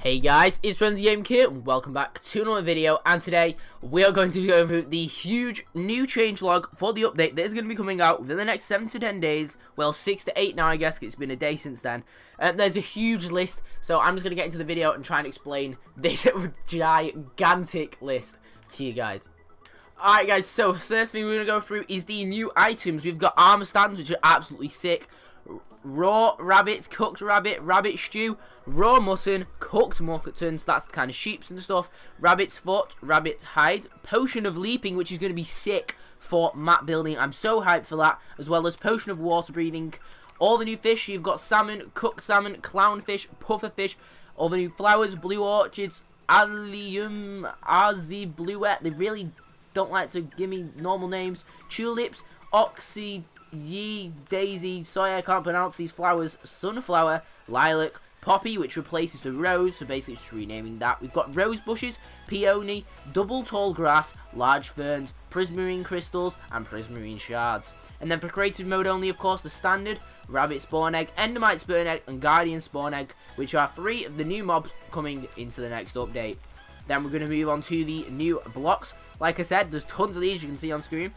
Hey guys, it's Frenzy Gaming here, and welcome back to another video, and today we are going to go over the huge new changelog for the update that is going to be coming out within the next 7 to 10 days, well 6 to 8 now I guess, it's been a day since then. Uh, there's a huge list, so I'm just going to get into the video and try and explain this gigantic list to you guys. Alright guys, so first thing we're going to go through is the new items. We've got armor stands, which are absolutely sick raw rabbit, cooked rabbit, rabbit stew, raw mutton, cooked muttons, that's the kind of sheeps and stuff, rabbit's foot, rabbit's hide, potion of leaping, which is going to be sick for map building, I'm so hyped for that, as well as potion of water breathing, all the new fish, you've got salmon, cooked salmon, clownfish, pufferfish, all the new flowers, blue orchids, allium, azure, bluet, they really don't like to give me normal names, tulips, oxy, Ye, Daisy, sorry I can't pronounce these flowers, Sunflower, Lilac, Poppy, which replaces the rose, so basically just renaming that. We've got rose bushes, peony, double tall grass, large ferns, prismarine crystals, and prismarine shards. And then for creative mode only, of course, the standard, rabbit spawn egg, endermite spawn egg, and guardian spawn egg, which are three of the new mobs coming into the next update. Then we're going to move on to the new blocks. Like I said, there's tons of these you can see on screen.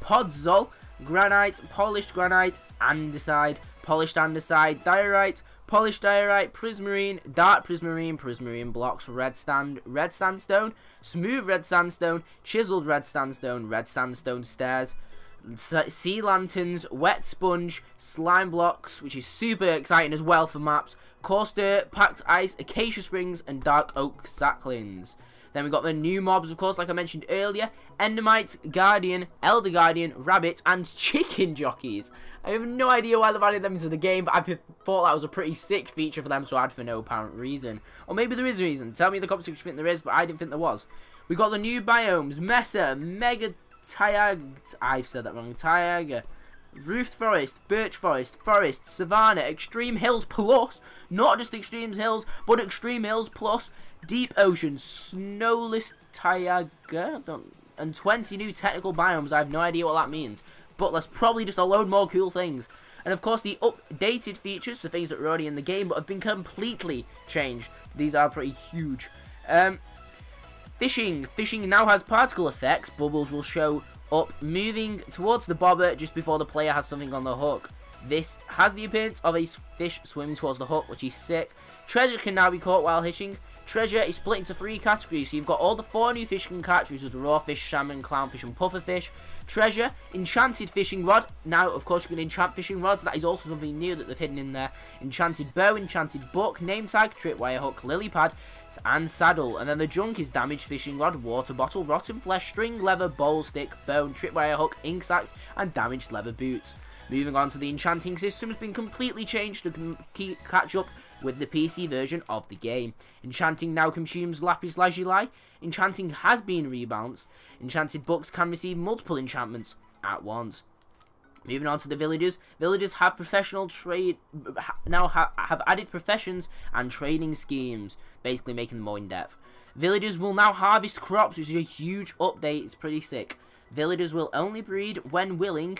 Podzol, granite, polished granite, andesite, polished andesite, diorite, polished diorite, prismarine, dark prismarine, prismarine blocks, red stand, red sandstone, smooth red sandstone, chiseled red sandstone, red sandstone stairs, sea lanterns, wet sponge, slime blocks, which is super exciting as well for maps, coarse dirt, packed ice, acacia springs, and dark oak saplings. Then we got the new mobs, of course, like I mentioned earlier. Endermite, Guardian, Elder Guardian, Rabbits, and Chicken Jockeys. I have no idea why they've added them into the game, but I thought that was a pretty sick feature for them to add for no apparent reason. Or maybe there is a reason. Tell me in the comments if you think there is, but I didn't think there was. We got the new biomes, Mesa, Mega Tiag... I've said that wrong. Tiaga. Roofed Forest, Birch Forest, Forest, Savannah, Extreme Hills Plus, not just Extreme Hills, but Extreme Hills Plus, Deep Ocean, Snowless Taiga, and 20 new technical biomes. I have no idea what that means, but there's probably just a load more cool things. And of course the updated features, so things that were already in the game, but have been completely changed. These are pretty huge. Um, fishing. Fishing now has particle effects. Bubbles will show up moving towards the bobber just before the player has something on the hook. This has the appearance of a fish swimming towards the hook, which is sick. Treasure can now be caught while hitching. Treasure is split into three categories, so you've got all the four new fishing categories with the raw fish, salmon, clownfish and pufferfish. Treasure, enchanted fishing rod. Now, of course, you can enchant fishing rods. That is also something new that they've hidden in there. Enchanted bow, enchanted book, name tag, tripwire hook, lily pad, and saddle. And then the junk is damaged fishing rod, water bottle, rotten flesh, string, leather, bowl, stick, bone, tripwire hook, ink sacs, and damaged leather boots. Moving on to the enchanting system has been completely changed to catch up with the PC version of the game. Enchanting now consumes lapis lazuli. Enchanting has been rebalanced. Enchanted books can receive multiple enchantments at once. Moving on to the villagers. Villagers have professional trade now ha have added professions and trading schemes, basically making them more in depth. Villagers will now harvest crops, which is a huge update. It's pretty sick. Villagers will only breed when willing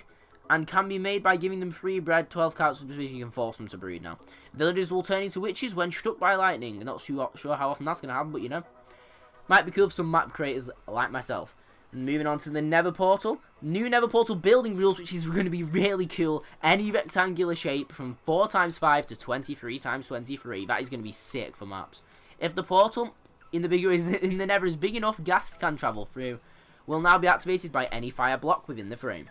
and can be made by giving them free bread, 12 counts of you can force them to breed now. Villagers will turn into witches when struck by lightning. not sure how often that's going to happen, but you know. Might be cool for some map creators like myself. Moving on to the Nether Portal. New Nether Portal building rules, which is going to be really cool. Any rectangular shape from 4 times 5 to 23 times 23. That is going to be sick for maps. If the portal in the bigger is in the Nether is big enough, gas can travel through. Will now be activated by any fire block within the frame.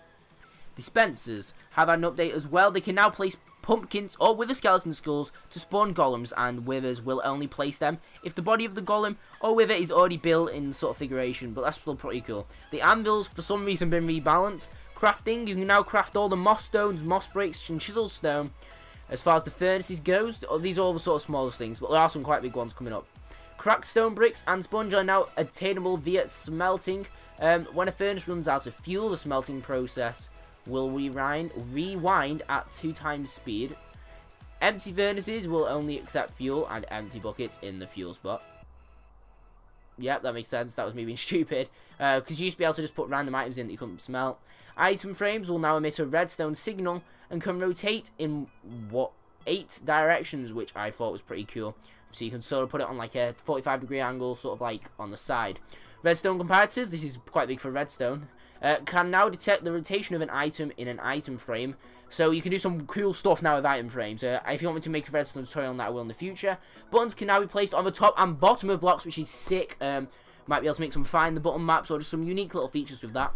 Dispensers have an update as well. They can now place pumpkins or wither skeleton skulls to spawn golems and withers will only place them if the body of the golem or wither is already built in sort of figuration, but that's still pretty cool. The anvils for some reason been rebalanced. Crafting, you can now craft all the moss stones, moss bricks and chisel stone. As far as the furnaces goes, these are all the sort of smallest things, but there are some quite big ones coming up. Cracked stone bricks and sponge are now attainable via smelting. Um, when a furnace runs out of fuel, the smelting process will rewind, rewind at two times speed. Empty furnaces will only accept fuel and empty buckets in the fuel spot. Yep, that makes sense. That was me being stupid. Because uh, you used to be able to just put random items in that you couldn't smelt. Item frames will now emit a redstone signal and can rotate in what eight directions, which I thought was pretty cool. So you can sort of put it on like a 45 degree angle, sort of like on the side. Redstone comparators, this is quite big for redstone, uh, can now detect the rotation of an item in an item frame. So you can do some cool stuff now with item frames. Uh, if you want me to make a redstone tutorial on that, I will in the future. Buttons can now be placed on the top and bottom of blocks, which is sick. Um, might be able to make some find the button maps or just some unique little features with that.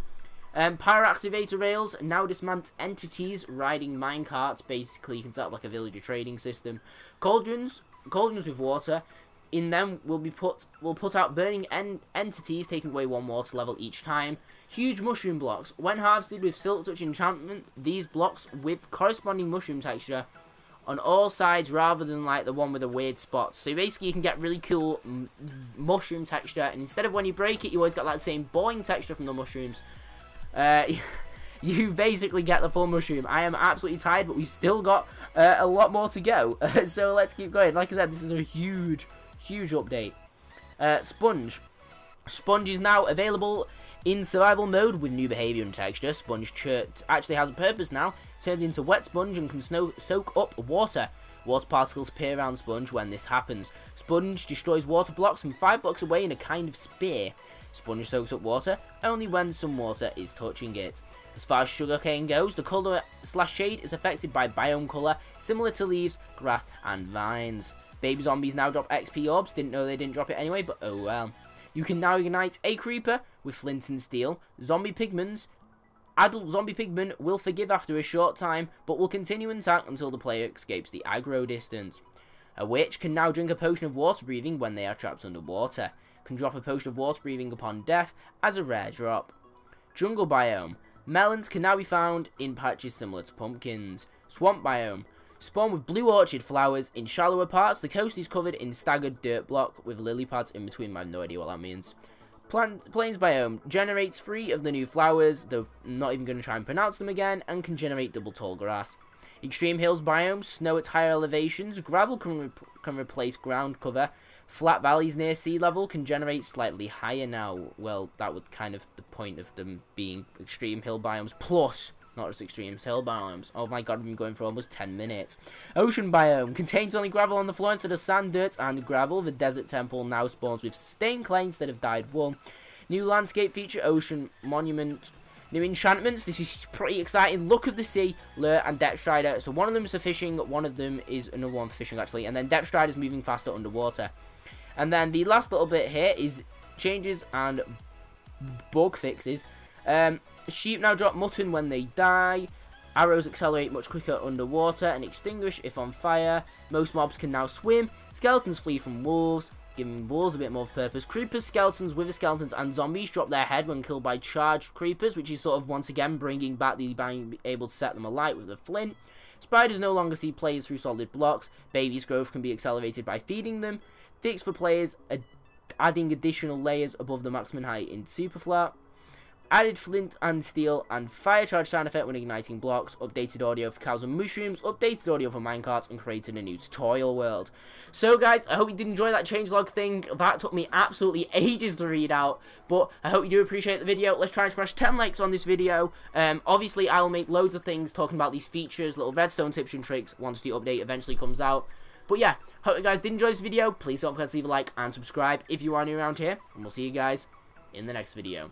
Um, power activator rails now dismount entities riding minecarts. Basically, you can set up like a villager trading system. Cauldrons, cauldrons with water. In them will be put will put out burning en entities, taking away one water level each time. Huge mushroom blocks. When harvested with Silk Touch enchantment, these blocks with corresponding mushroom texture on all sides rather than like the one with the weird spots. So basically you can get really cool mushroom texture and instead of when you break it you always got that same boing texture from the mushrooms. Uh, you basically get the full mushroom. I am absolutely tired but we've still got uh, a lot more to go. so let's keep going. Like I said this is a huge, huge update. Uh, sponge. Sponge is now available in survival mode with new behavior and texture. Sponge actually has a purpose now turns into wet sponge and can soak up water. Water particles appear around Sponge when this happens. Sponge destroys water blocks from 5 blocks away in a kind of spear. Sponge soaks up water only when some water is touching it. As far as sugarcane goes, the colour slash shade is affected by biome colour, similar to leaves, grass and vines. Baby zombies now drop XP orbs, didn't know they didn't drop it anyway, but oh well. You can now ignite a creeper with flint and steel, zombie pigmen, Adult zombie pigmen will forgive after a short time, but will continue intact until the player escapes the aggro distance. A witch can now drink a potion of water breathing when they are trapped underwater. Can drop a potion of water breathing upon death as a rare drop. Jungle biome. Melons can now be found in patches similar to pumpkins. Swamp biome. Spawn with blue orchid flowers. In shallower parts, the coast is covered in staggered dirt block with lily pads in between. I have no idea what that means. Plant, plains biome generates three of the new flowers, though I'm not even going to try and pronounce them again, and can generate double tall grass. Extreme hills biome, snow at higher elevations, gravel can, can replace ground cover. Flat valleys near sea level can generate slightly higher now. Well, that would kind of the point of them being extreme hill biomes plus not just extremes, hill biomes. Oh my god, I've been going for almost 10 minutes. Ocean biome contains only gravel on the floor instead of sand, dirt, and gravel. The desert temple now spawns with stained clay instead of dyed wool. New landscape feature, ocean monument. New enchantments, this is pretty exciting. Luck of the sea, lure, and depth strider. So one of them is for fishing, one of them is another one for fishing actually. And then depth strider is moving faster underwater. And then the last little bit here is changes and bug fixes. Um, Sheep now drop mutton when they die. Arrows accelerate much quicker underwater and extinguish if on fire. Most mobs can now swim. Skeletons flee from wolves, giving wolves a bit more purpose. Creepers, skeletons, wither skeletons, and zombies drop their head when killed by charged creepers, which is sort of once again bringing back the being able to set them alight with a flint. Spiders no longer see players through solid blocks. Babies' growth can be accelerated by feeding them. Fix for players, adding additional layers above the maximum height in Superflat. Added flint and steel and fire charge sound effect when igniting blocks, updated audio for cows and mushrooms, updated audio for minecarts, and created a new tutorial world. So guys, I hope you did enjoy that changelog thing. That took me absolutely ages to read out, but I hope you do appreciate the video. Let's try and smash 10 likes on this video. Um, obviously, I'll make loads of things talking about these features, little redstone tips and tricks once the update eventually comes out. But yeah, hope you guys did enjoy this video. Please don't forget to leave a like and subscribe if you are new around here, and we'll see you guys in the next video.